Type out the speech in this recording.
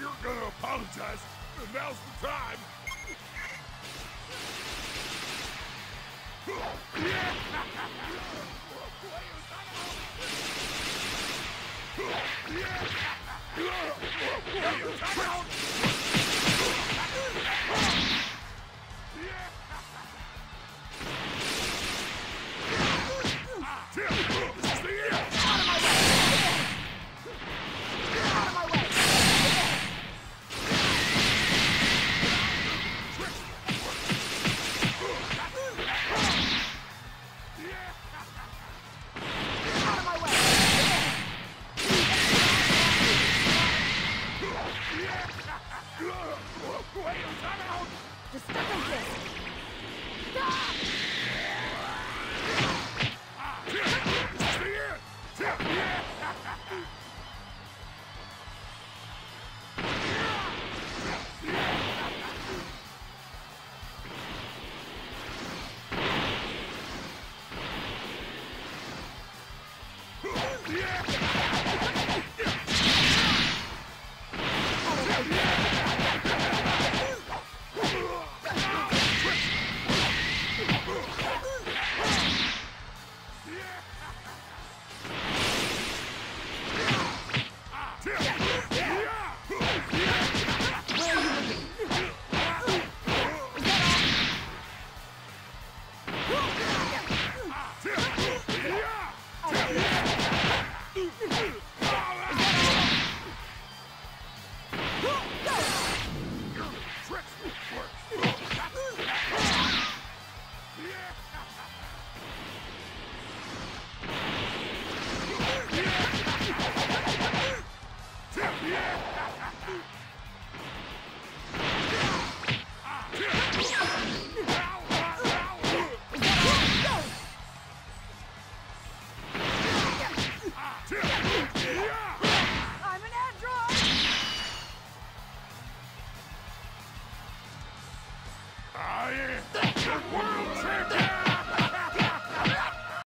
you're gonna apologize, then now's the time. Tim, Just stuck like this. Tim, world champion!